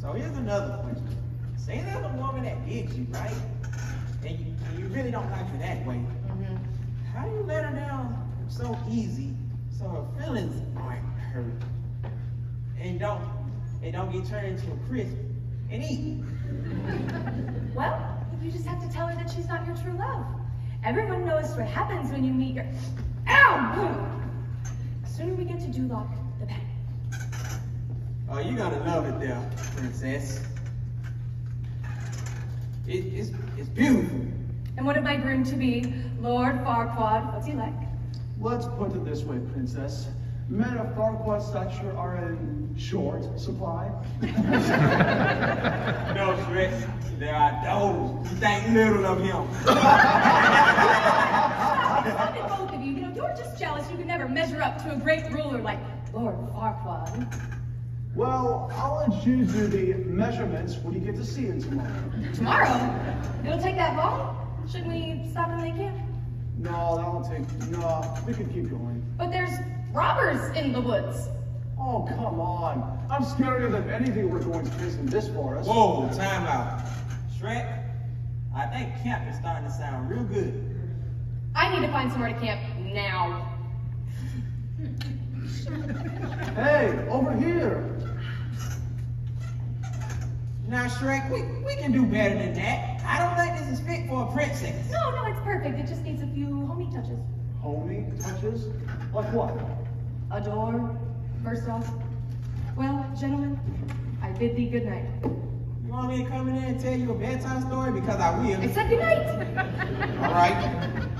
So here's another question. Say there's a woman that digs you, right? And you, and you really don't like her that way. Mm-hmm. How do you let her down so easy so her feelings aren't hurt? And don't and don't get turned into a crisp and eat. Well, you just have to tell her that she's not your true love. Everyone knows what happens when you meet your. Ow! The sooner we get to Duloc, the better. Oh, you're gonna love it there, princess. It, it's, it's beautiful. And what of my groom to be, Lord Farquaad? What's he like? Let's put it this way, princess. Men of Farquaad's stature are in short supply. No stress. There are those who think little of him. Stop it, both of you. You know, you're just jealous you could never measure up to a great ruler like Lord Farquaad. Well, I'll let you do the measurements when you get to see him tomorrow. Tomorrow? It'll take that long? Shouldn't we stop and lay camp? No, that'll take. No, we can keep going. But there's robbers in the woods. Oh, come on. I'm scarier than anything we're going to face in this forest. Whoa, time out. Shrek, I think camp is starting to sound real good. I need to find somewhere to camp now. Hey, over here. Now, Shrek, we, we can do better than that. I don't think this is fit for a princess. No, no, it's perfect. It just needs a few homey touches. Homie touches? Like what? A door, first off. Well, gentlemen, I bid thee good night. You want me to come in there and tell you a bedtime story? Because I will. I said good night. All right.